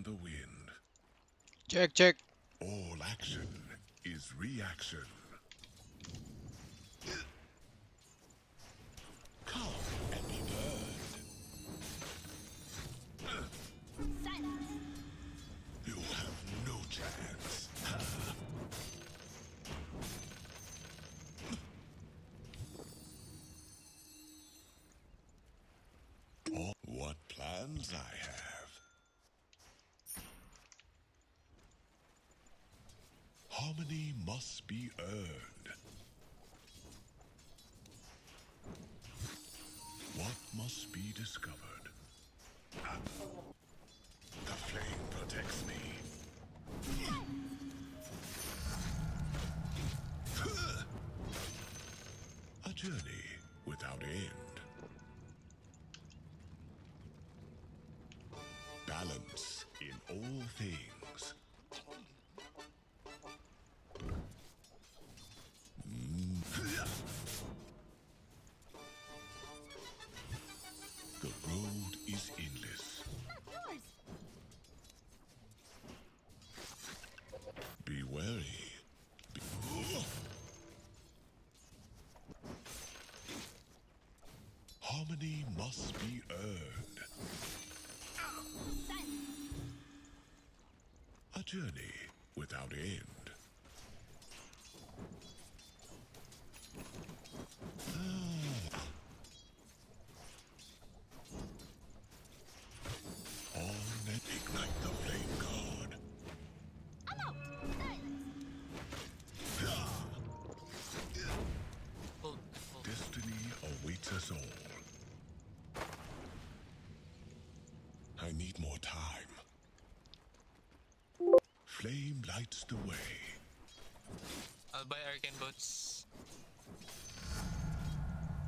on the wind. Check, check. All action is reaction. Come and be burned. You have no chance. What plans I Harmony must be earned. Oh, A journey without end. I'll buy arcane boots.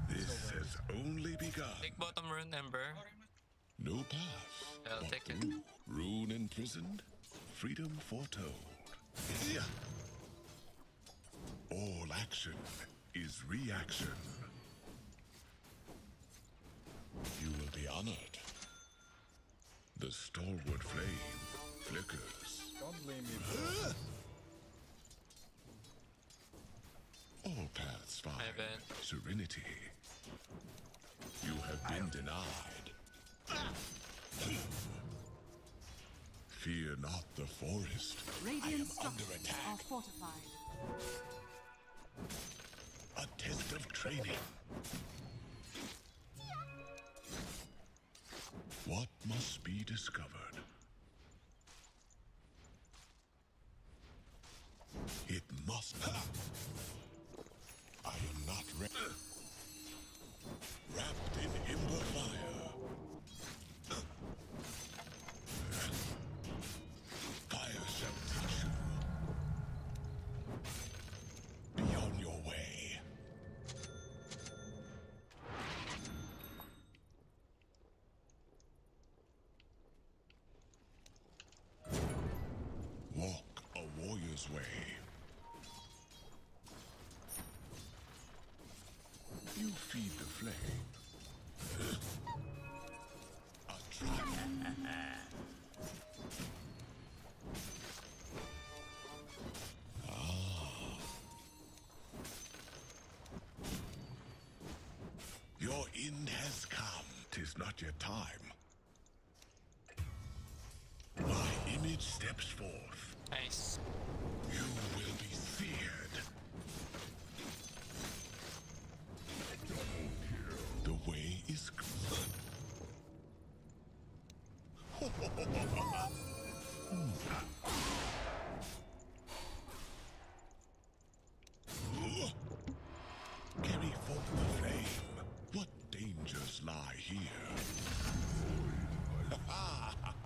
This has only begun. Take bottom rune, Ember. No path. I'll take it. through. Rune imprisoned, freedom foretold. Yeah. All action is reaction. You will be honored. The stalwart flame flickers. Don't blame me, bro. All paths find I bet. Serenity. You have been denied. Fear not the forest. Radiant I am under attack. are fortified. A test of training. What must be discovered? End has come. Tis not yet time. My image steps forth. Nice. You will be seared. The way is clear. Ah. Carry forth the flame. What dangers lie here?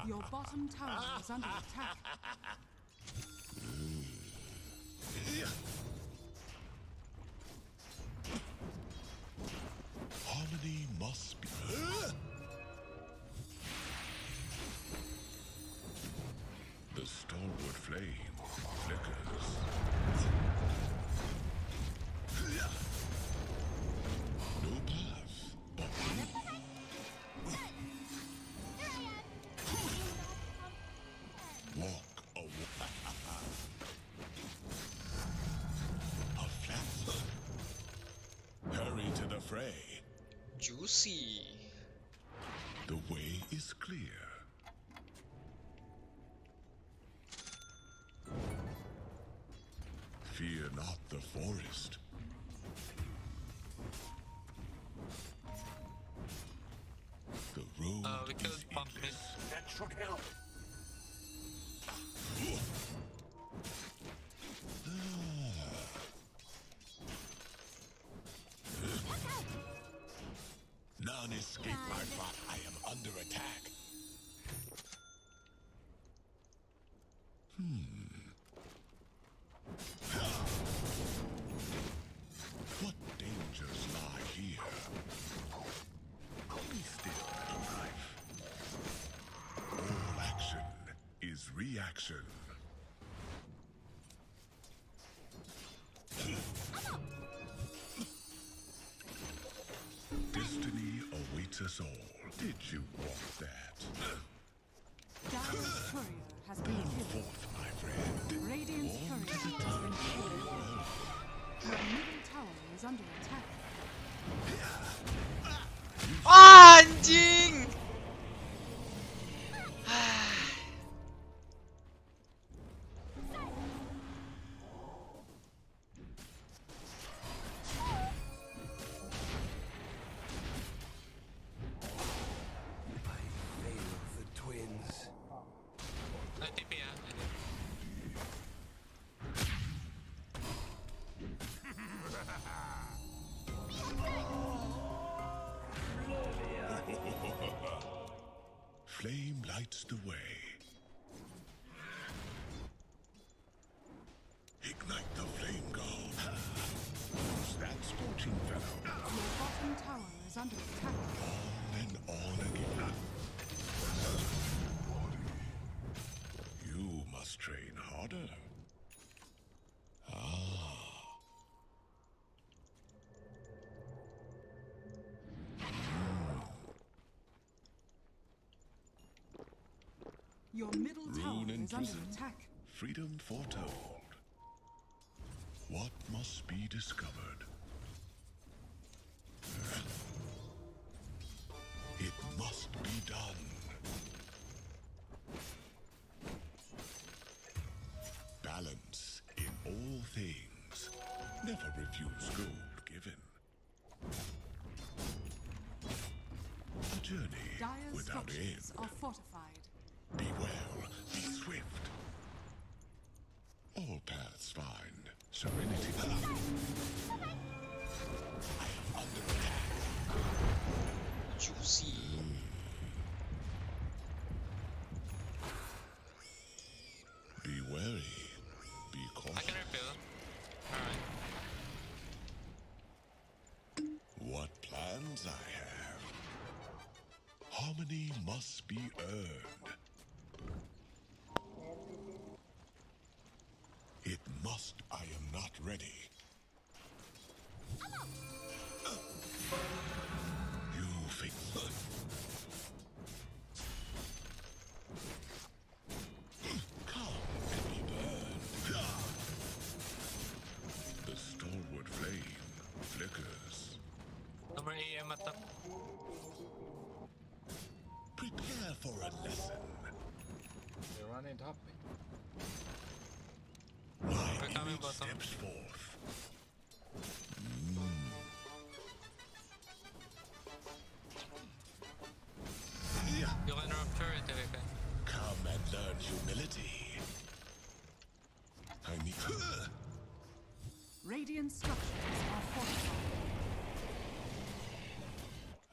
Your bottom tower is under attack. Fray. Juicy. The way is clear. Fear not the forest. The road Uh, we is Puck mid. endless. That should help. Escape my wrath. I am under attack. Hmm. What dangers lie here? Be still, life. All action is reaction. Awaits us all. Did you want that? Dire's courier has been Come killed. forth, my friend. Radiant's courier has been killed. Your middle tower is under attack. Ah, anjing! Your middle tower is under prison. attack. Freedom foretold. What must be discovered? It must be done. Balance in all things. Never refuse gold given. A journey Dire's without end. are fortified. Plans I have. Harmony must be earned. It must. I am not ready. They're running top me. My We're coming bottom. steps forth. Yeah. You can rupture it if. Come and learn humility. I need Radiant structures are fortified.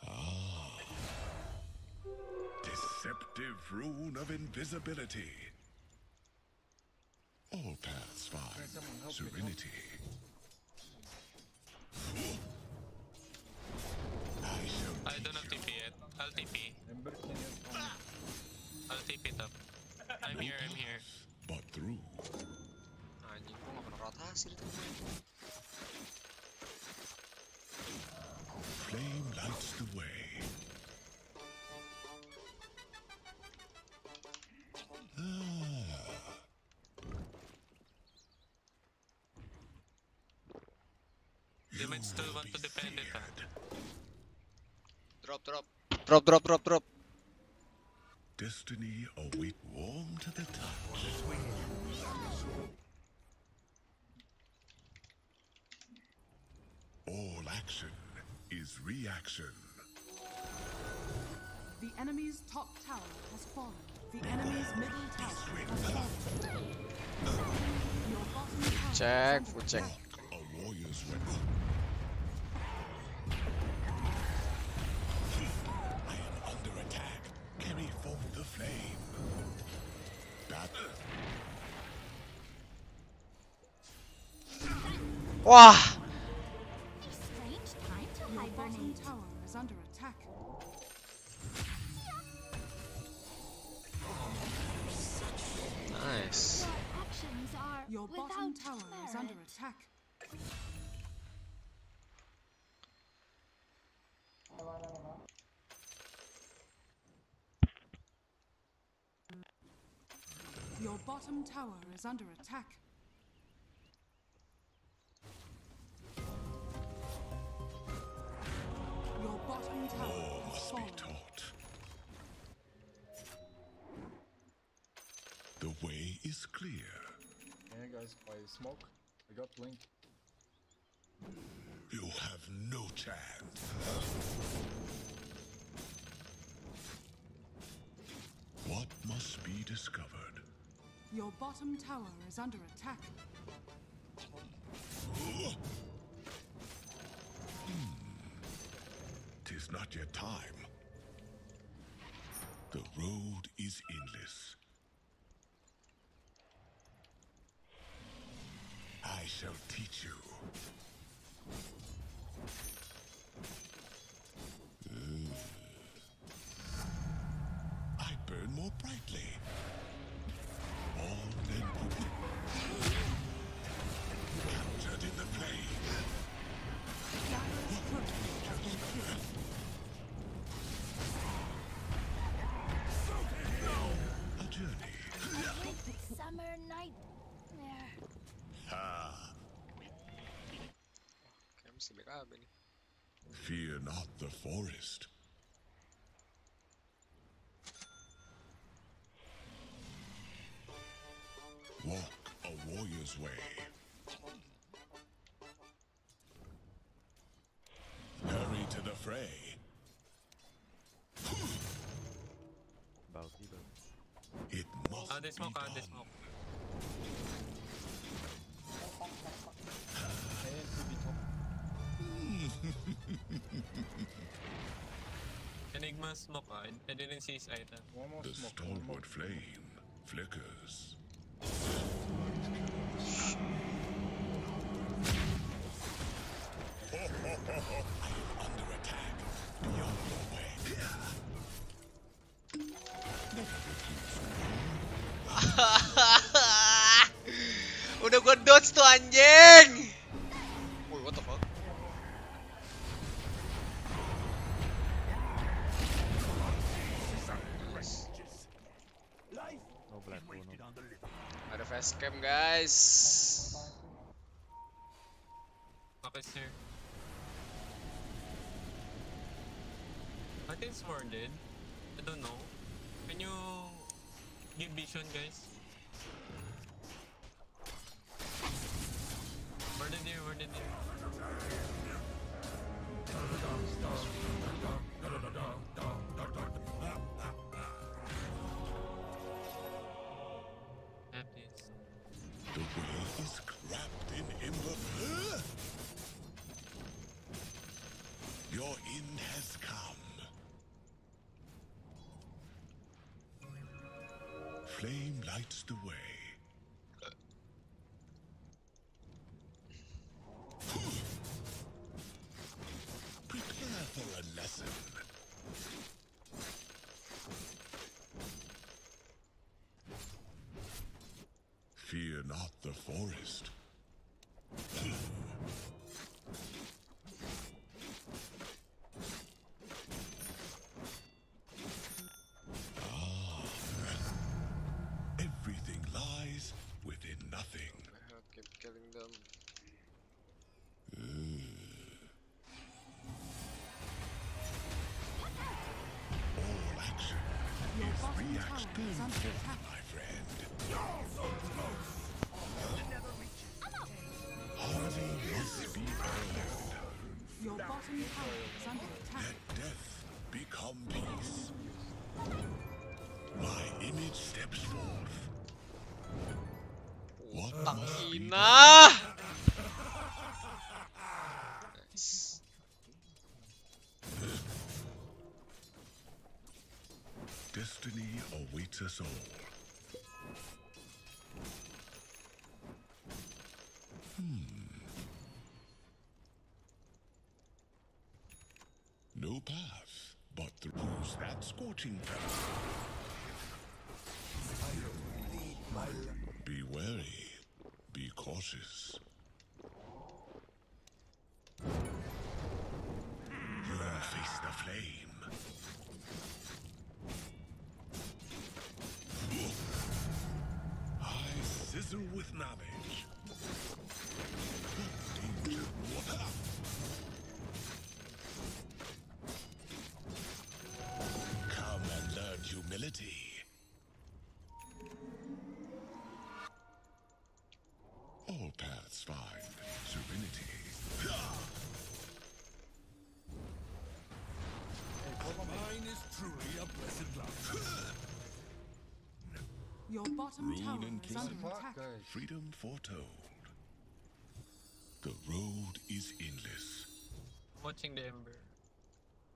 Ah. deceptive rune of invisibility. still want to depend it. Drop, drop. Drop, drop, drop, drop. Attack. Nice. Your actions are Your bottom tower is under attack. Your bottom tower is under attack. Smoke. I got blink. You have no chance. What must be discovered? Your bottom tower is under attack. Hmm. Tis not yet time. The road is endless. I shall teach you. Kaya mesti bekabe nih. fear not the forest. Walk a warrior's way. Hurry to the fray. It must Ah, they be smoke, ah, they done. smoke. Enigma smoke ah. I- didn't see his item. One more The smoke. Stalwart flame flickers. I am under attack. Beyond your way. Udah gua dodge tuh anjing. Dead. I don't know. Can you give vision, guys? Flame lights the way. Prepare for a lesson. Fear not the forest. killing them. All action is reaction. All. Hmm. No path, but through who's that scorching fella? Be wary, be cautious. Your bottom Rune tower and is King. under attack. Freedom foretold. The road is endless. Watching the Ember.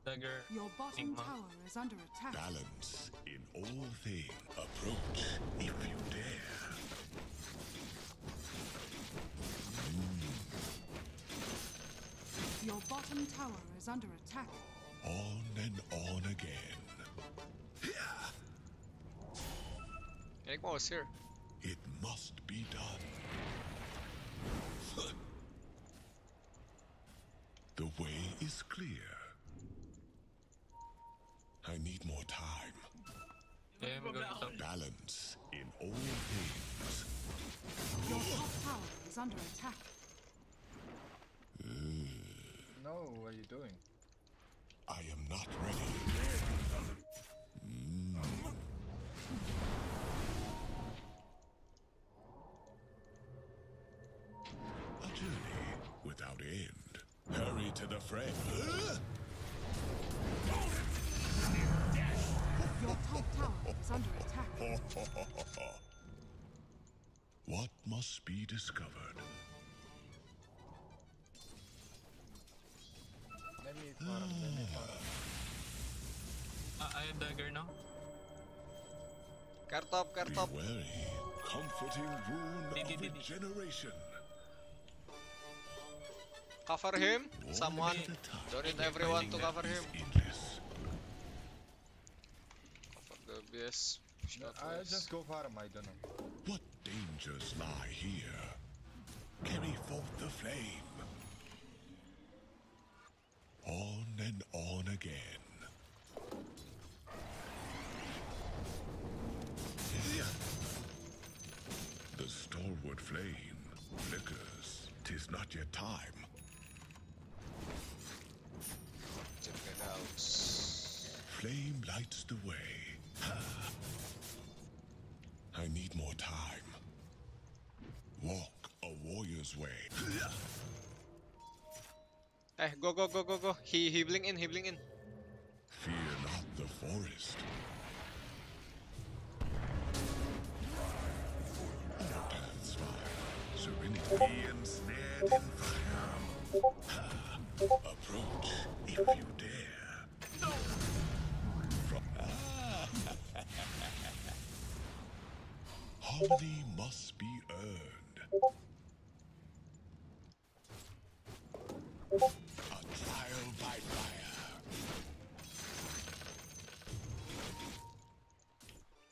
Dagger. Your bottom Enigma. tower is under attack. Balance in all things. Approach if you dare. Your bottom tower is under attack. On and on again. Enigma was here. It must be done. The way is clear. I need more time. Yeah, I'm. Balance in all things. Your top tower is under attack. No, what are you doing? I am not ready. Hurry to. Your top tower is under attack. what must be discovered? Let me farm, let me farm. Ah, I have dagger now. Kartop, Be wary. Comforting rune Di- di- of di- di. regeneration. Cover him. Someone. at a time. Don't need everyone to cover him. Cover the BS. No, I BS. just go farm, I don't know. What dangers lie here? Carry forth the flame. On and on again. The stalwart flame flickers. Tis not yet time. Check it out. Flame lights the way. I need more time. Walk a warrior's way. Eh, go, go, go, go, go. He, he blink in, he blink in. Fear not the forest. All paths serenity. Be ensnared in fire. Approach if you Harmony must be earned. A trial by fire.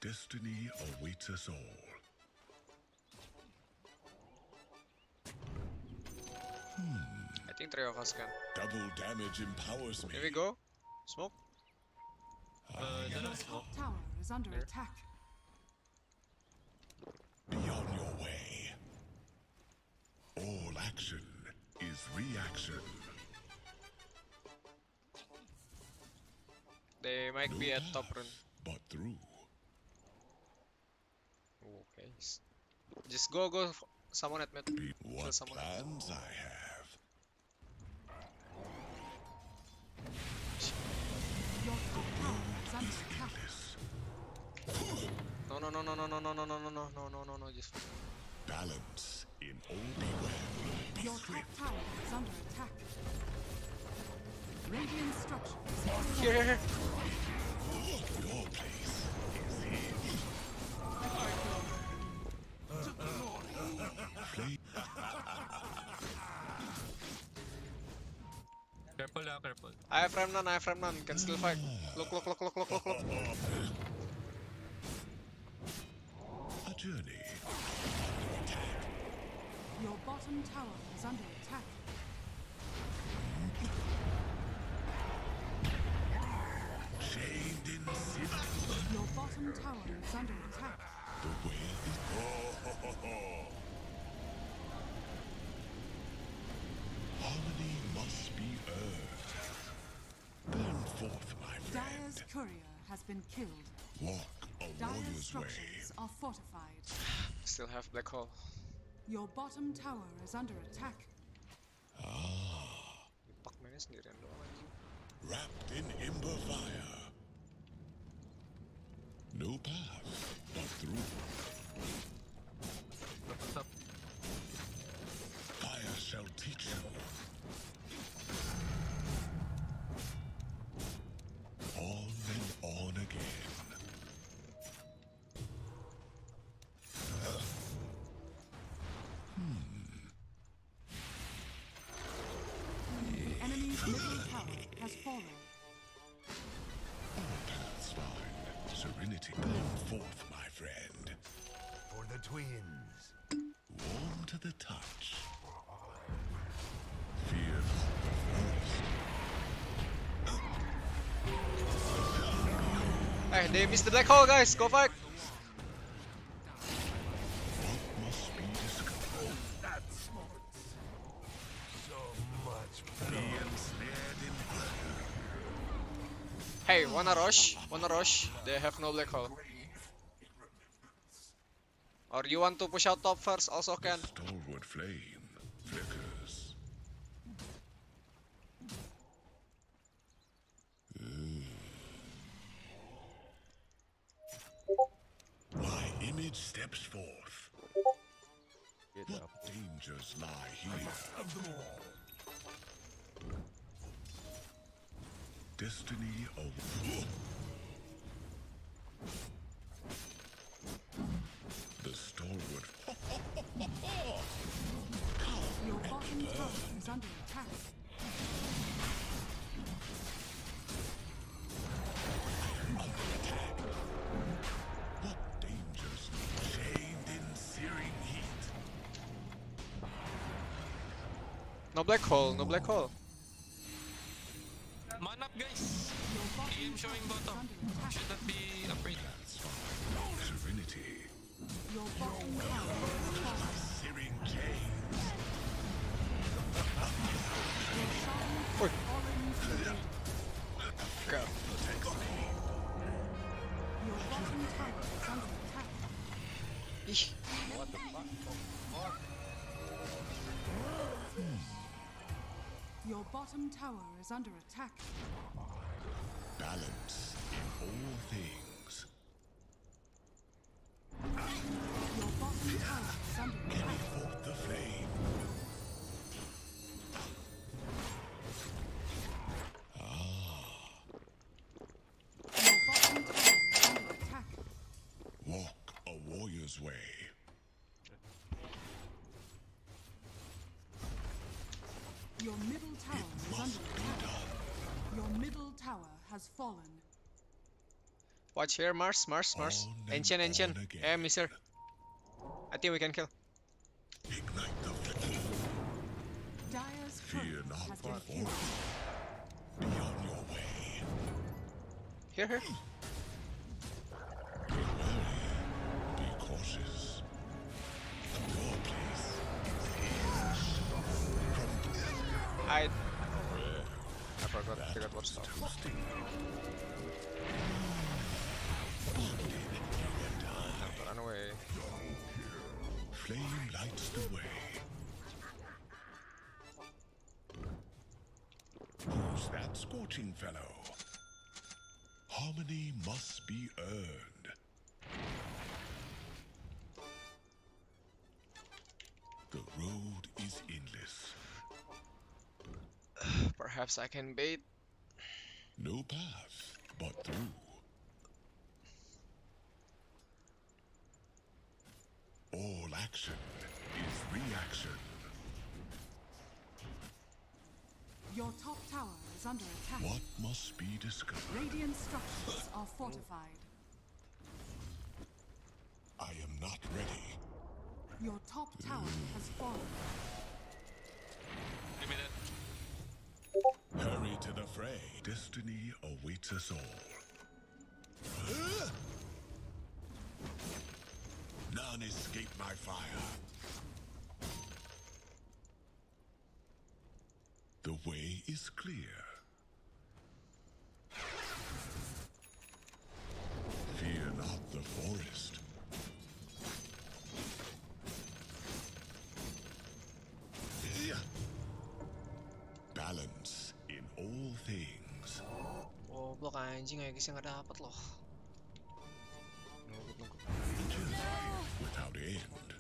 Destiny awaits us all. Hmm. I think three of us can. Double damage empowers me. Here we go. Smoke. Uh, the Your top tower is under Here. attack. Action is reaction. They might no be at top run. But through. Okay. Just go, go. Someone at mid. What someone. plans I have? No, no, no, no, no, no, no, no, no, no, no, no, no, no, just balance in all be well. Your top tower is under attack. Radiant structures. here, here, here. Your place is here. Flame Careful ah, careful. I have Remnant, I have Remnant. Can still fight. Look, look, look, look, look, look, look. a journey. Your bottom tower is under attack. Chained in sin. Your bottom tower is under attack. The way is Harmony must be earned. Burn forth, my friend. Dire's courier has been killed. Walk a Dire's warrior's way. structures are fortified. Still have Black Hole. Your bottom tower is under attack. Anjing. Wrapped in ember fire. No path, but through. let forth, my friend. For the twins. Warm to the touch. Alright, they missed the black hole, guys. Go fight! Hey, wanna rush? Wanna rush? They have no Black Hole. Or you want to push out top first? Also can. black hole, no black hole. Man up, guys. I am showing bottom. Should not be afraid. Divinity. Your What the fuck? What fuck? Your bottom tower is under attack. Balance in all things. Fallen. watch here, Mars, Mars, Mars. On and Ancient, ancient. on. Eh, mister. I think we can kill. Ignite the flame. Dire's Fear not has the been Be on your way. Here, here. I forgot. I forgot what stuff. toasting. Run away. flame lights the way. Who's that scorching fellow? Harmony must be earned. The road is endless. Perhaps I can bait. No path but through. All action is reaction. Your top tower is under attack. What must be discovered? Radiant structures are fortified. I am not ready. Your top tower has fallen. Give me that. Hurry to the fray. Destiny awaits us all. None escape my fire. The way is clear. Fear not the forest. nongkrong anjing ya guys yang gak dapet loh. Without end.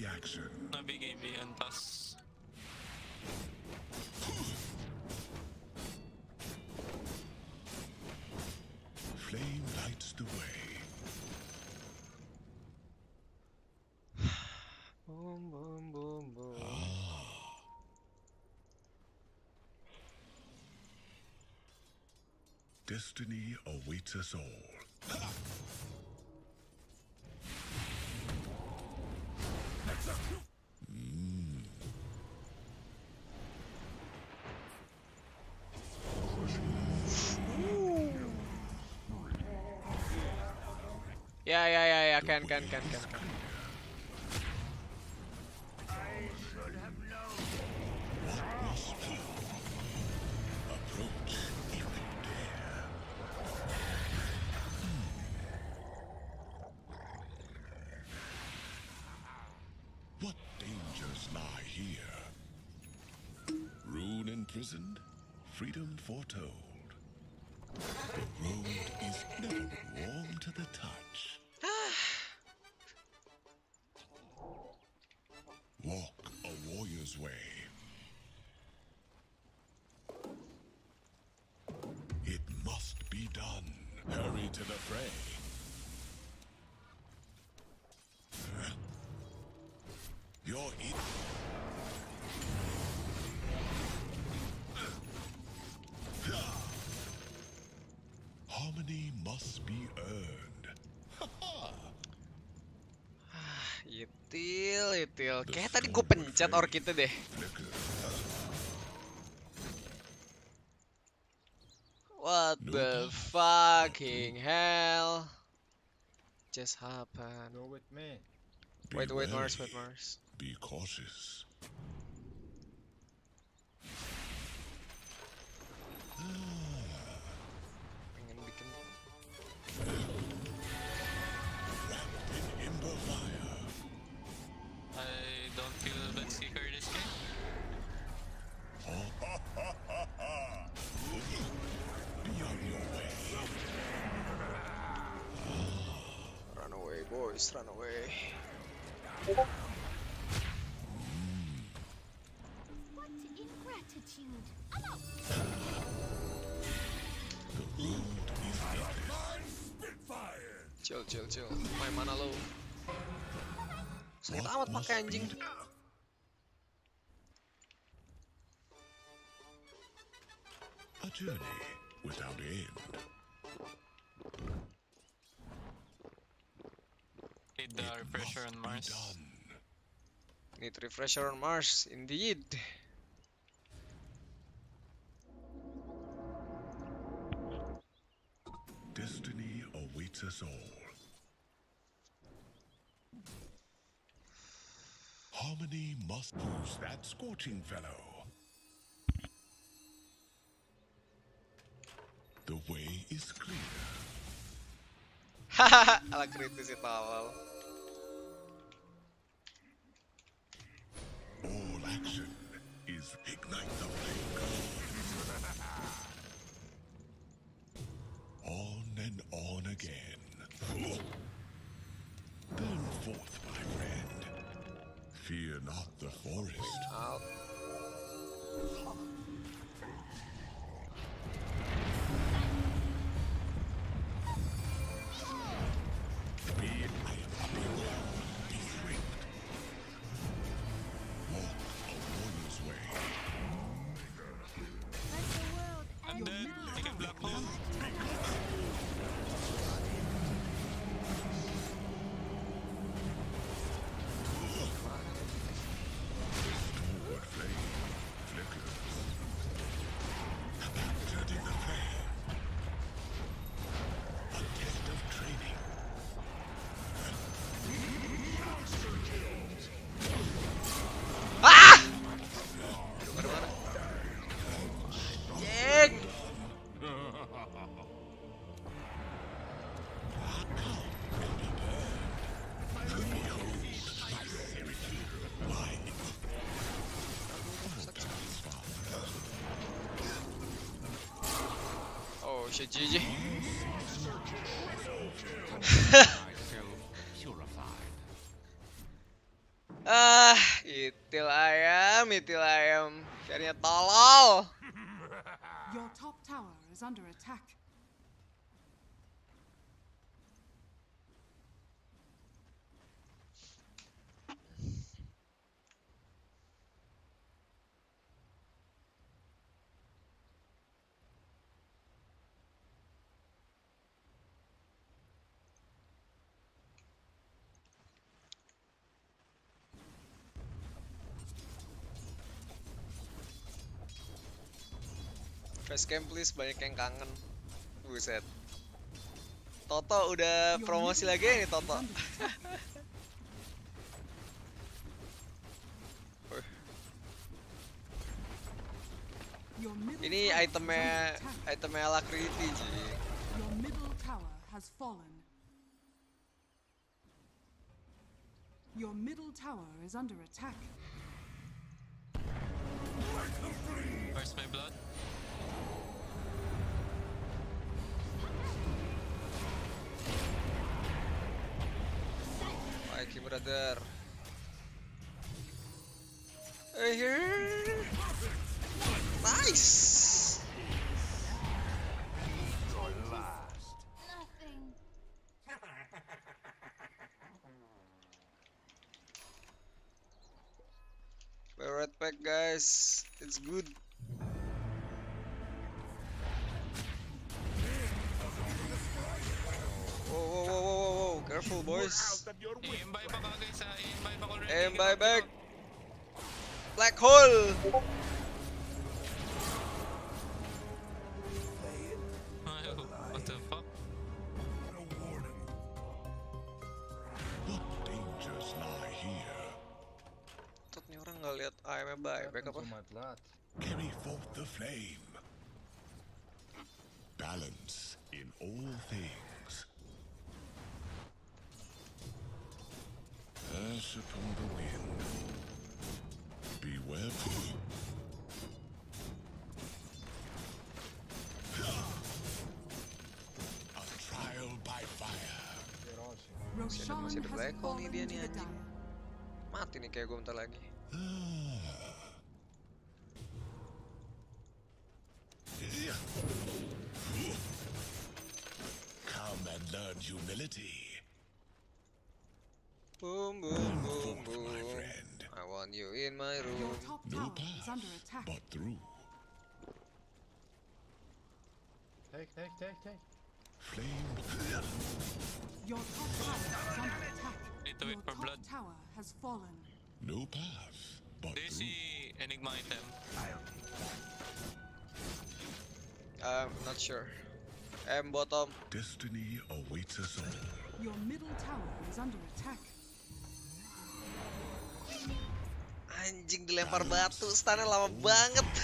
Reaction. Nabigay B yan, tas Flame lights the way. Boom boom boom boom. Ah. Destiny awaits us all. can, can, can, can. Huh? You're in. Harmony must be earned. Itil itil. Kayak tadi gue pencet or kita deh. Fucking hell? Just happened. Go with me. Be Wait wait Mars wait Mars. Be cautious. Amat must pakai be anjing. done? A journey without end. Need the It refresher on Mars. done. Need refresher on Mars indeed. Scorching fellow. The way is clear. Hahaha, ala kritis si tolol. All action is ignite the Not the forest. Out. Shit, ah, itil ayam, itil ayam. Kayaknya tolol. Your top tower is under attack. Facecam please banyak yang kangen. Buset. Toto udah iya, promosi lagi nih Toto. Ini itemnya itemnya ala Kriti, sih. has fallen. Your middle tower is under attack. Where's my blood? Brother. Here. Nice. Play red pack guys. It's good. Careful, boys. Eh, I-invite guys ha. I-invite ako already. Aim by back. Black hole. Ay, oh, What the fuck? What dangers lie here? Tut nih orang nggak lihat AM-nya buyback apa? Carry forth the flame. Balance in all things. Ash upon the wind. Beware. A trial by fire. Roshan masih ada has black hole nih fallen dia to nih, anjing. Mati nih kayak gue bentar lagi. Come and learn humility. Boom, boom, boom, forth, boom. my friend. I want you in my Your room. top No tower is path, under attack. but through. Take, take, take, take. Flame. Your top tower is under attack. Need to wait Your for blood. tower has fallen. No path, but Do you through. see Enigma item? I'm not sure. M bottom. Destiny awaits us all. Your middle tower is under attack. Anjing dilempar batu, stunnya lama banget.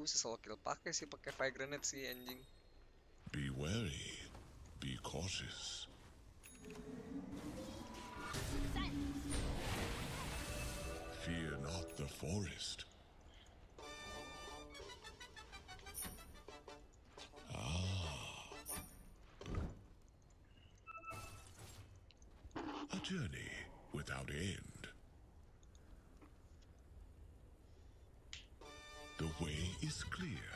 Gue bisa solo kill pakai sih pakai fire grenade sih anjing. Be wary. Be cautious. Fear not the forest. A journey without end. The way is clear.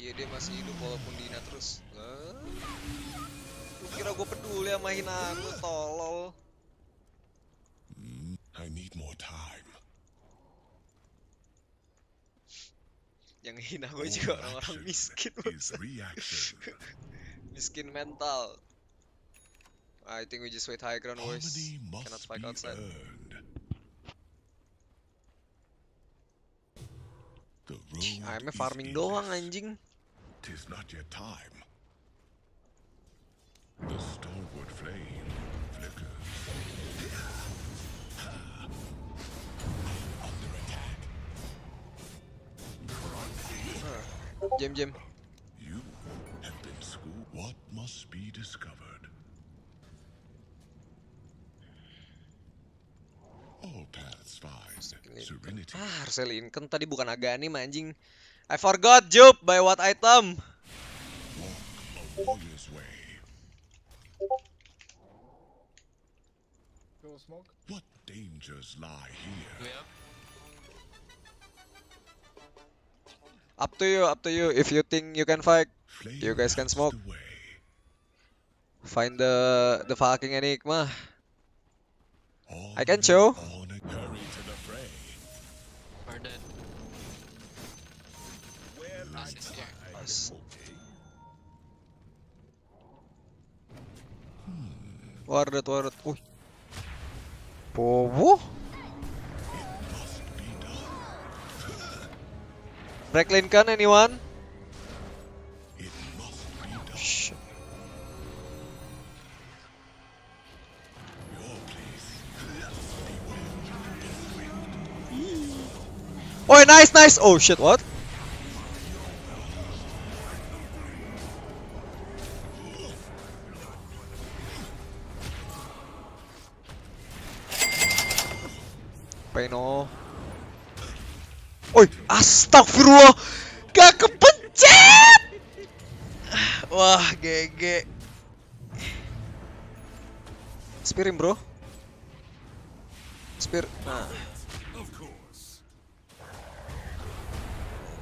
Iya dia masih hidup walaupun dihina terus. Lah. Lu kira gue peduli sama hinaan lu tolol. Hmm, I need more time. Yang hina gue All juga orang-orang miskin. miskin mental. I think we just wait high ground boys. Cannot spike outside. I'm farming doang anjing. Tis not yet time. The stalwart Jam jam. You have been schooled. What must be discovered? All paths find serenity. Ah, harusnya Lincoln tadi bukan Aganim anjing. I forgot Jup by what item? Way. What dangers lie here? We up. Up to you, up to you. If you think you can fight, Flame You guys can smoke. the find the the fucking enigma. All I can show. On a hurry to the fray. Break Linken, anyone? It must be done. Shh. Your place. Oh, nice, nice. Oh shit, what? Peno. Oi, astagfirullah. Gak kepencet. Wah, GG. Spirin, bro. Spir. Nah.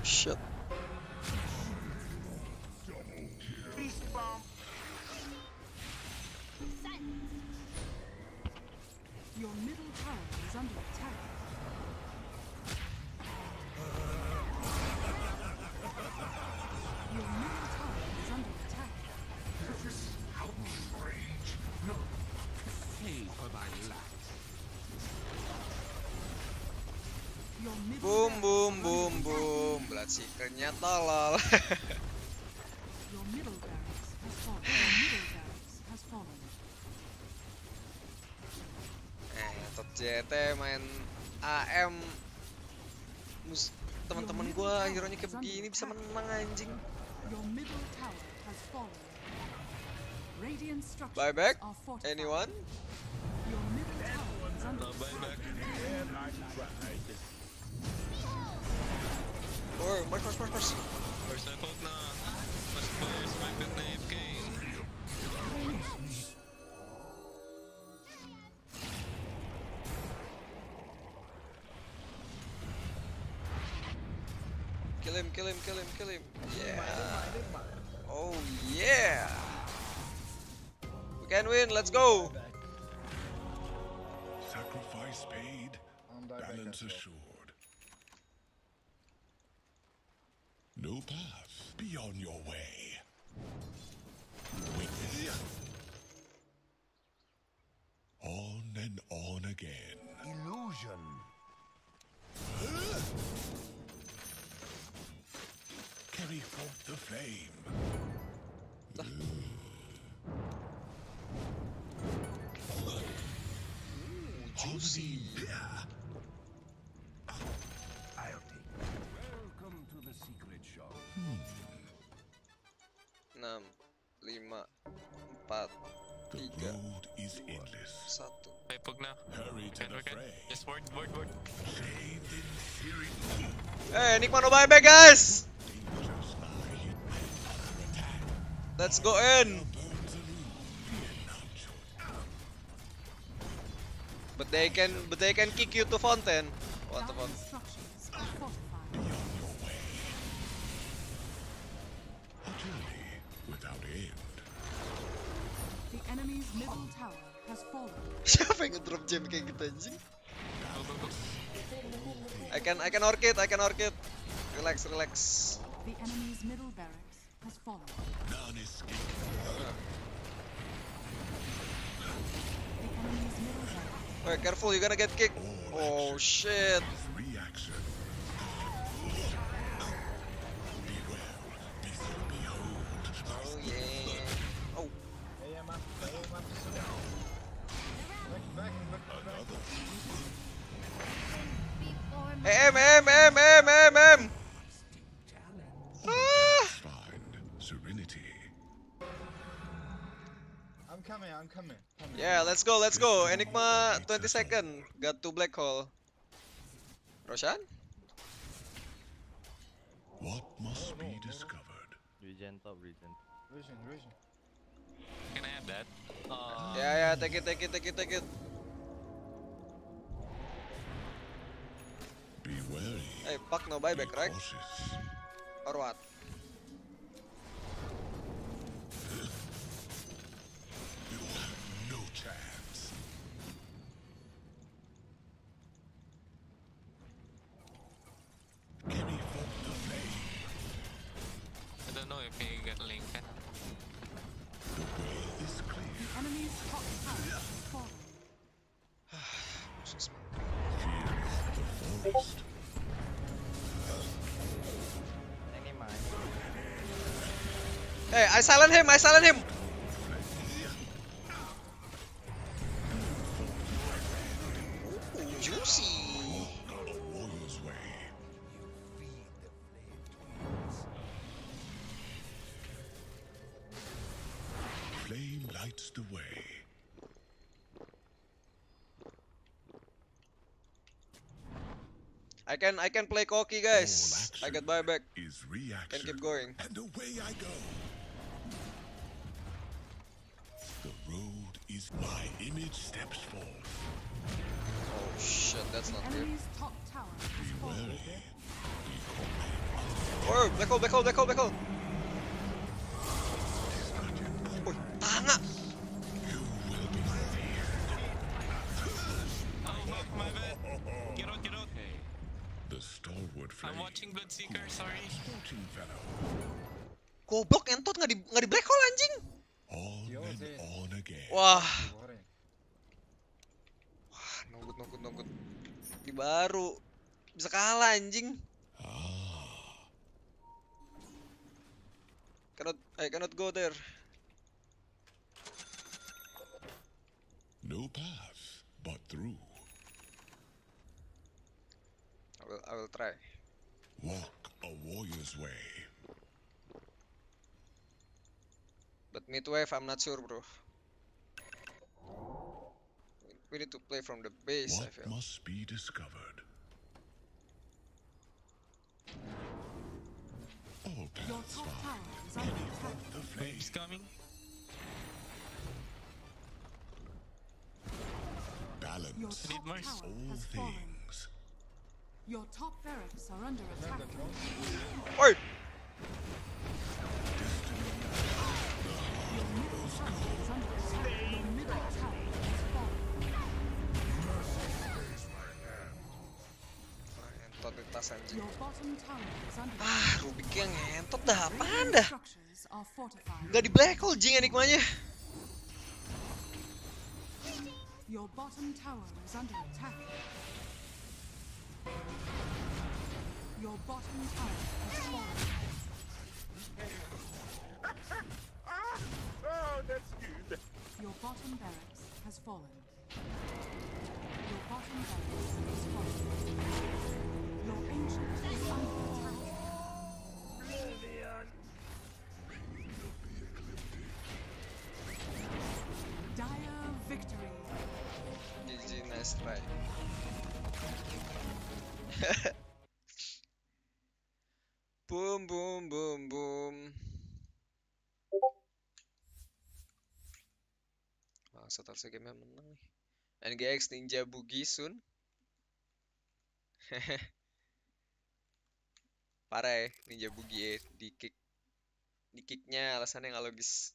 Shit. Boom boom boom boom. Blood seekernya tolol. eh, top JT main AM mus teman-teman gua hero-nya kayak begini bisa menang anjing. bye back Anyone? Oh, march, march, march, march. Where's the cloak na? Mas players might be na AFK. Kill him, kill him, kill him, kill him. Yeah. Oh yeah. We can win. Let's go. Sacrifice paid, I'm die back balance assured. new path. Be on your way. On and on again. Illusion. Carry forth the flame. Ooh, juicy. 1 Ay. Hurry to Can, the we fray. Just no buyback guys! dangers lie. Attack. Let's go in! Burns anew. Fear not. But they can but they can kick you to fountain. What the fuck? Dire structures are fortified. Beyond your way. A journey without end. The enemy's middle tower has fallen. Siapa yang ngedrop gem kayak gitu anjing? I can I can orchid, I can orchid. Relax, relax. The enemy's middle barracks has fallen. None escape. The enemy's middle barracks Wait, careful, you're gonna get kicked. Oh shit. Reaction. Oh yeah. Oh, M, M, M, M, M, M. Ah! find serenity. I'm coming, I'm coming. coming. Yeah, let's go, let's go. Enigma 20 second. Got two black hole. Roshan? What must be discovered? Regen top, regen. Vision, vision. Can I have that? Uh, Yeah, yeah, take it, take it, take it, take it. Be wary. Hey, fuck no buyback, right? Or what? Silent him, I silent him. Ooh, juicy. A warrior's way. Flame lights the way. I can I can play cocky guys. I got action buyback. Is reaction. keep going. And away I go. My image steps forth. Oh shit, that's not good. enemy's top tower has Be wary. Oh, black hole, black hole, black hole, black hole. Uy, tanga. Be. Oh, fuck, my bad. Get out, get out. The stalwart flame. I'm watching Bloodseeker, sorry. Sporting fellow. Goblok entot nggak di nggak di black hole anjing. On Yo, and on Wah, Boring. nunggut nunggut nunggut. Di baru bisa kalah anjing. Ah, Cannot I cannot go there. no path but through. I will I will try. Walk a warrior's way. But midwave I'm not sure, bro. We need to play from the base, I What feel. must be discovered? All Your paths top find is the flame. He's coming. Your Balance top Mars. tower all has fallen. things. Your top barracks are under attack. Remember, drone? Entot di tas anjing. Your bottom tower is under Ah, Rubik yang ngentot dah apaan dah? Nggak di black hole jing enigmanya. Your bottom tower is under attack. Your bottom tower has fallen. Oh, that's good. Your bottom barracks has fallen. Your bottom barracks has fallen nice try. boom, boom, boom, boom. Bangsat harusnya game menang nih. NGX Ninja Bugi Sun. Hehe. Parah ya Ninja Bugi ya di kick. Di kicknya alasannya nggak logis.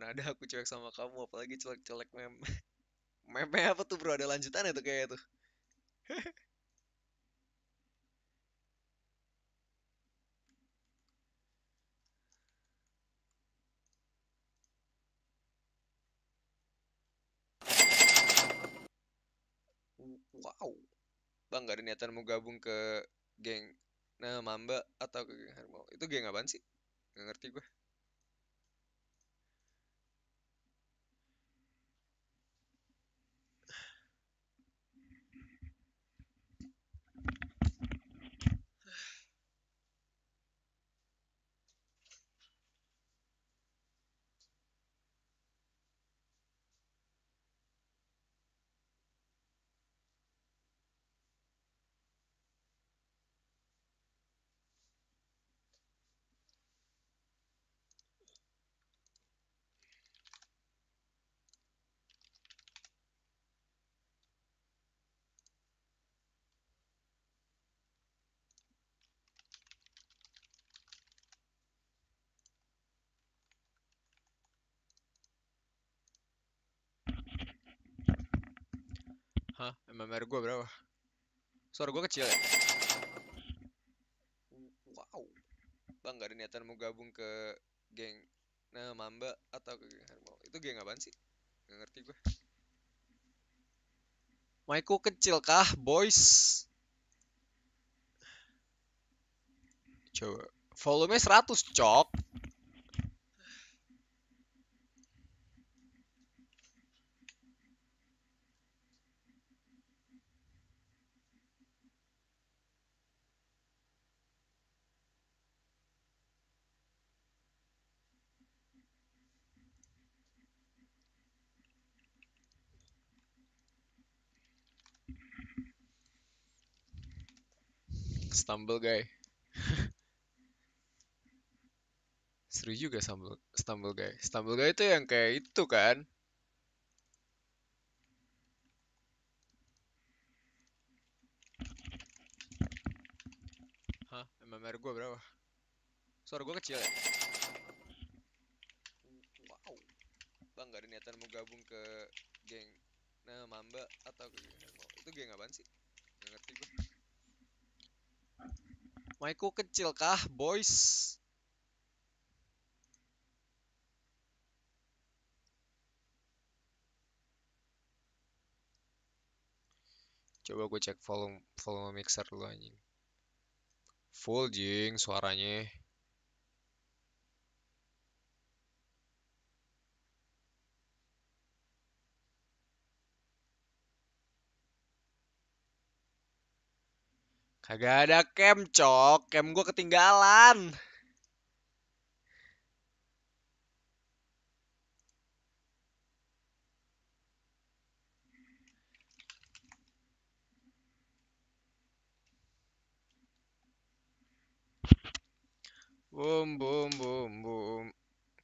Mana ada aku cuek sama kamu apalagi colek-colek mem. Meme apa tuh bro? Ada lanjutannya tuh kayak tuh. Wow. Bang, gak ada niatan mau gabung ke geng Nah Mamba atau ke geng Harimau. Itu geng apaan sih? Gak ngerti gue. Hah? MMR gue berapa? Suara gue kecil ya? Wow. Bang, gak ada niatan mau gabung ke geng Nah Mamba atau ke geng Harimau. Itu geng apaan sih? Gak ngerti gue. Maiko kecil kah, boys? Coba. Volume 100, cok. Stumble guy. Seru juga stumble, stumble guy. Stumble guy itu yang kayak itu kan? Hah? MMR gue berapa? Suara gue kecil ya? Wow. Bang, gak ada niatan mau gabung ke geng Nah Mamba atau ke geng. Itu geng apaan sih? Gak ngerti gue. Maiko kecil kah, boys? Coba gue cek volume volume mixer dulu anjing. Full jing suaranya. Kagak ada cam, cok. Cam gue ketinggalan. Boom, boom, boom, boom.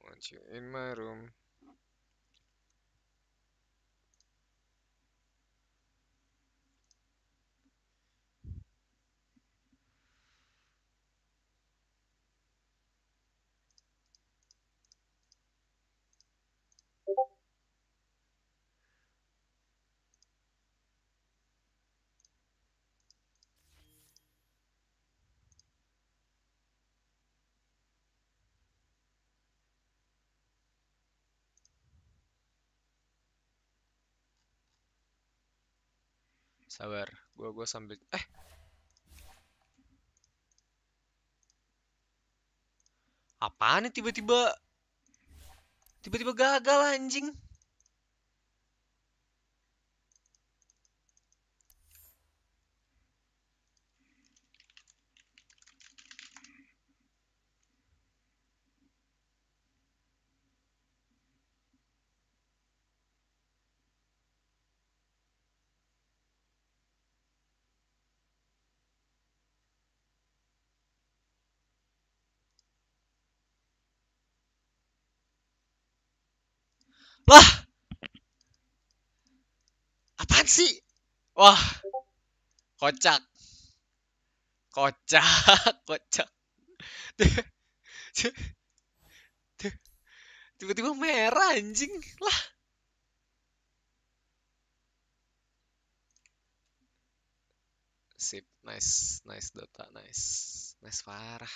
Want you in my room. Sabar, gua gua sambil eh Apaan nih tiba-tiba tiba-tiba gagal anjing. Lah. Apaan sih? Wah. Kocak. Kocak, kocak. Tiba-tiba merah anjing. Lah. Sip, nice, nice Dota, nice. Nice parah.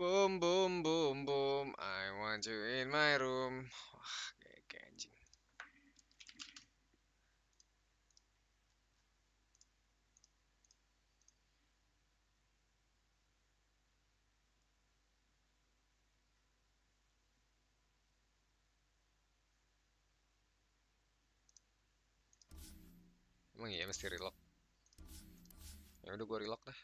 Boom, boom, boom, boom. I want you in my room. Wah, kayak anjing. Emang iya mesti relock. Ya udah gua relock dah.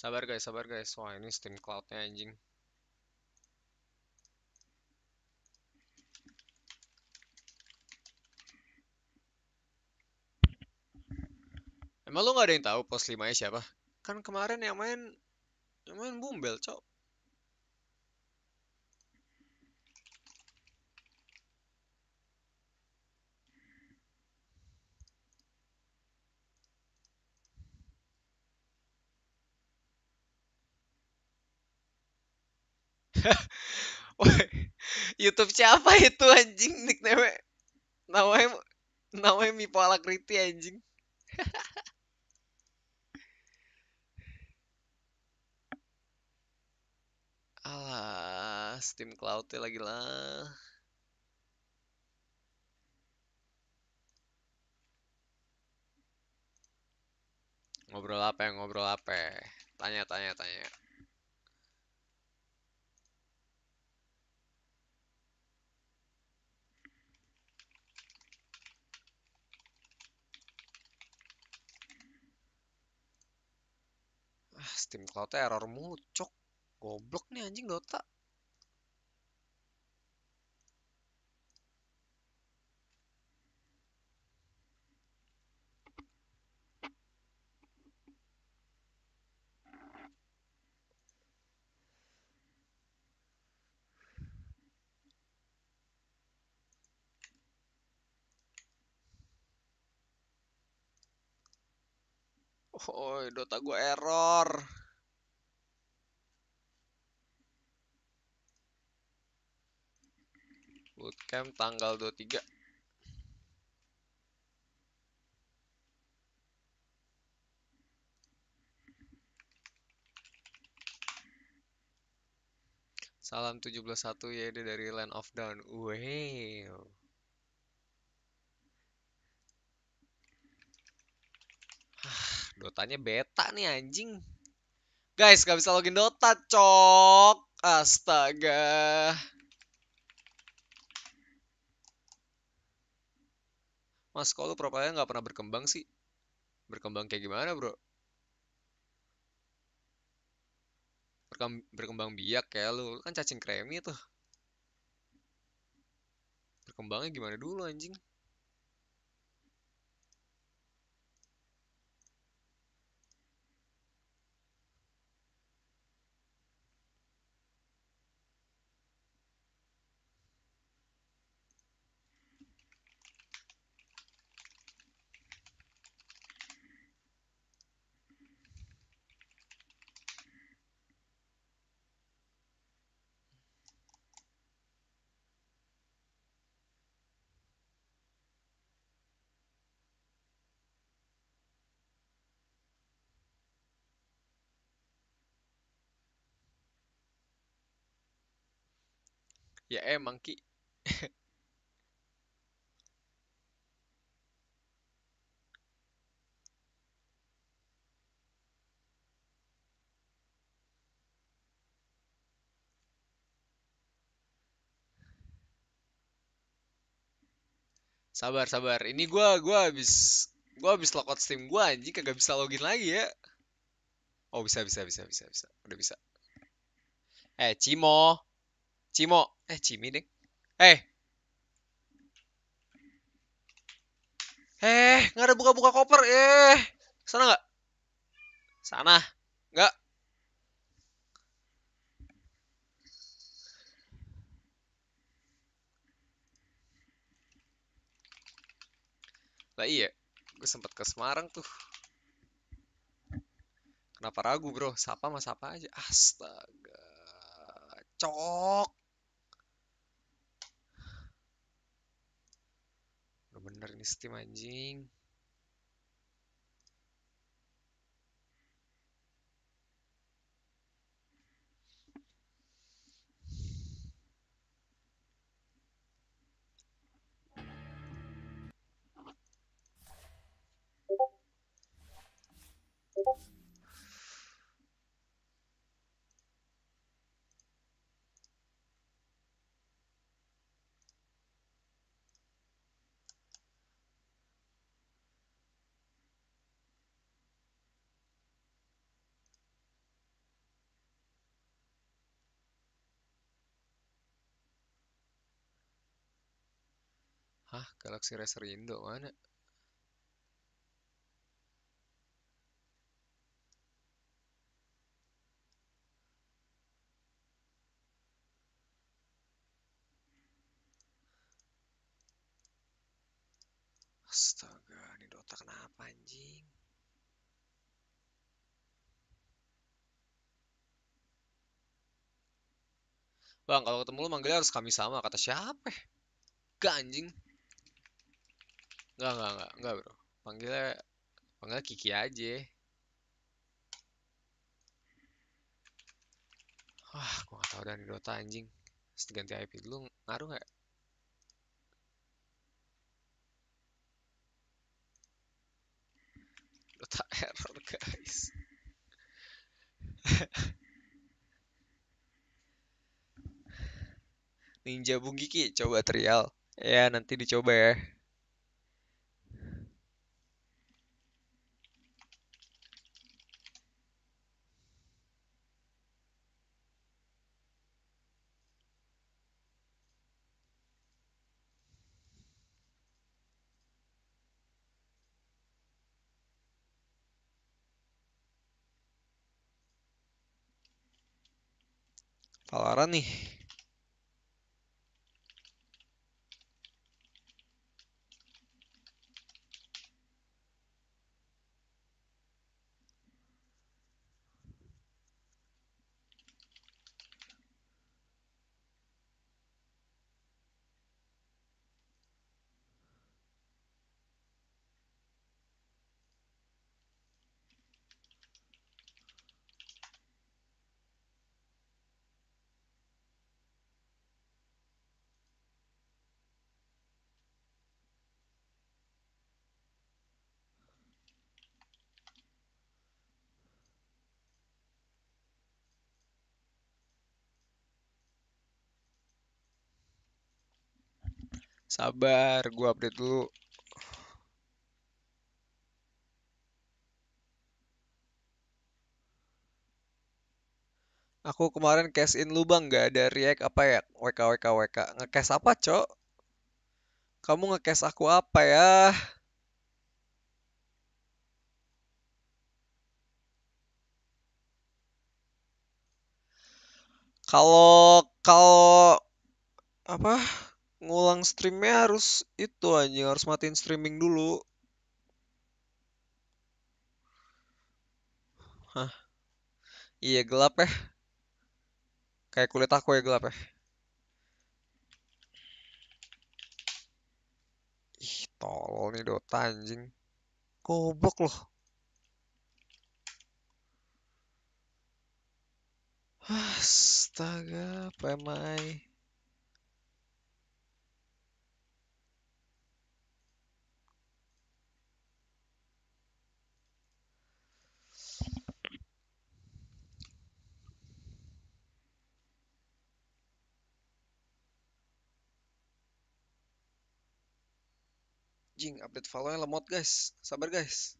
Sabar guys, sabar guys. Wah, ini Steam Cloud-nya anjing. Emang lu gak ada yang tahu pos 5 nya siapa? Kan kemarin yang main yang main Bumbel, cok. YouTube siapa itu anjing nickname namanya namanya Mipo Alakriti anjing. Alah, Steam Cloud-nya lagi lah. Ngobrol apa ya? Ngobrol apa? ya? Tanya, tanya, tanya. Ah, Steam Cloud error mulu, cok. Goblok nih anjing Dota. Oh, Dota gue error. Bootcamp tanggal 23. Salam 171 ya dari Land of Dawn. Wow. Dotanya beta nih anjing. Guys, gak bisa login Dota, cok. Astaga. Mas, kok lu profilnya nggak pernah berkembang sih? Berkembang kayak gimana, bro? Berkembang, berkembang biak kayak lu. Lu kan cacing kremi tuh. Berkembangnya gimana dulu, anjing? Ya emang Ki. Sabar, sabar. Ini gua gua habis gua habis lockout Steam gua anjing kagak bisa login lagi ya. Oh, bisa bisa bisa bisa bisa. Udah bisa. Eh, Cimo. Cimo. Eh, Cimi, Deng. Eh. Eh, nggak ada buka-buka koper. Eh. Sana nggak? Sana. Nggak. Lah iya, gue sempet ke Semarang tuh. Kenapa ragu bro? Sapa mas sapa aja. Astaga. Cok. программистом один. Galaxy Racer Indo mana? Astaga, ini Dota kenapa anjing? Bang, kalau ketemu lu manggilnya harus kami sama, kata siapa? Gak anjing. Enggak, enggak, enggak, enggak, bro. Panggilnya, panggilnya Kiki aja. Wah, gua gak tau dah nih Dota anjing. Terus diganti IP dulu, ngaruh nggak? Dota error, guys. Ninja Bung Kiki, coba trial. Ya, nanti dicoba ya. Talaran nih. Sabar, gua update dulu. Aku kemarin cash in lu bang, gak ada react apa ya? WK WK WK. Nge-cash apa, Cok? Kamu nge-cash aku apa ya? Kalau kalau apa? Ngulang streamnya harus itu anjing, harus matiin streaming dulu. Hah? Iya gelap ya. Kayak kulit aku ya gelap ya. Ih, tolol nih Dota anjing. Goblok loh. Astaga, PMI. Jing, update follow-nya lemot guys. Sabar guys.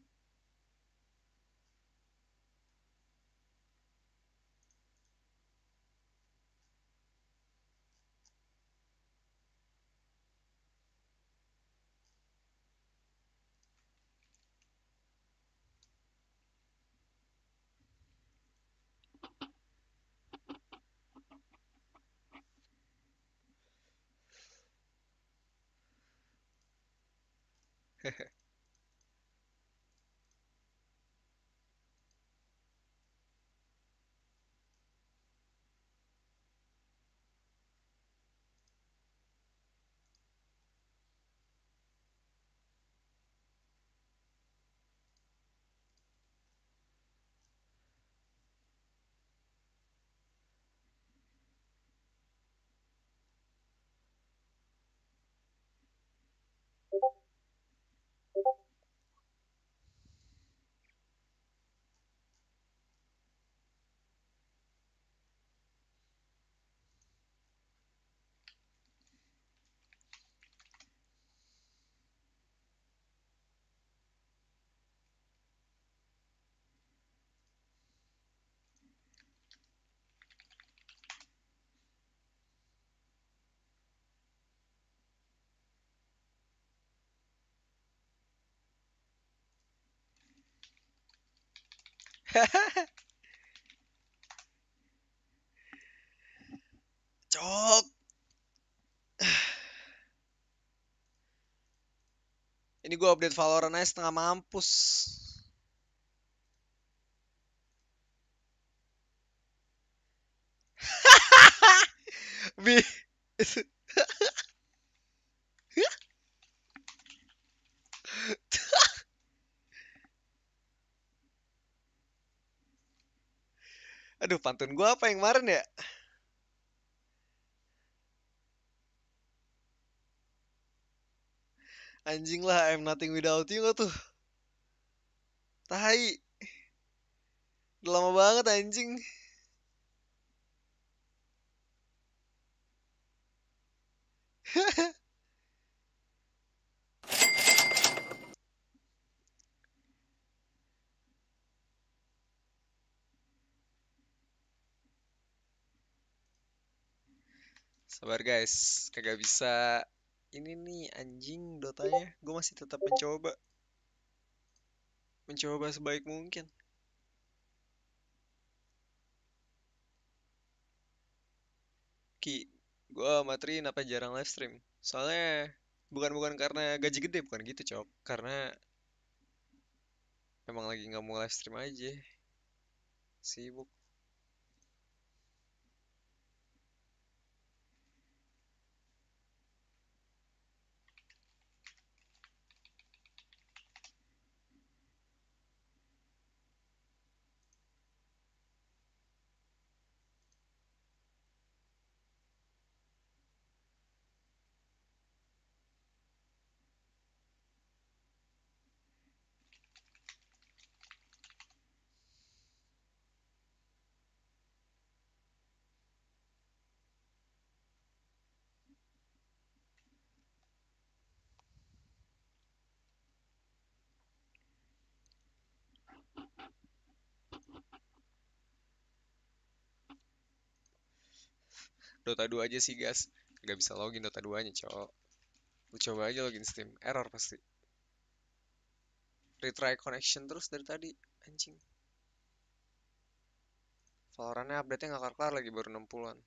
Cok. Ini gua update Valorant aja setengah mampus. Bi. Aduh, pantun gua apa yang kemarin ya? Anjing lah, I'm nothing without you nggak tuh? Tai. Udah lama banget anjing. Sabar guys, kagak bisa ini nih anjing dotanya. Gue masih tetap mencoba. Mencoba sebaik mungkin. Ki, gue matrin apa jarang live stream? Soalnya bukan bukan karena gaji gede, bukan gitu cok. Karena emang lagi nggak mau live stream aja. Sibuk. Dota 2 aja sih guys. Gak bisa login Dota 2 nya cowok. Lu coba aja login Steam. Error pasti. Retry connection terus dari tadi Anjing. Valorantnya update-nya gak kelar-kelar lagi baru 60-an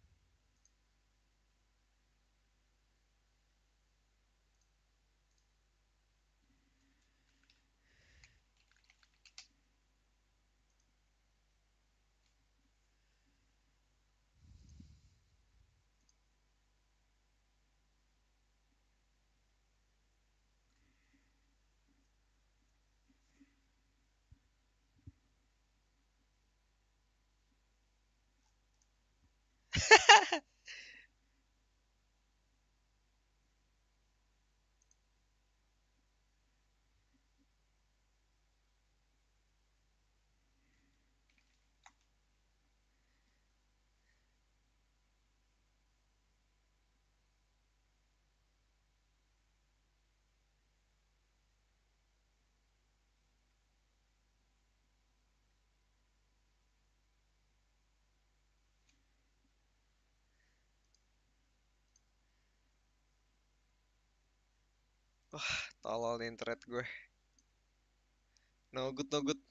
Tolol nih internet gue. No good no good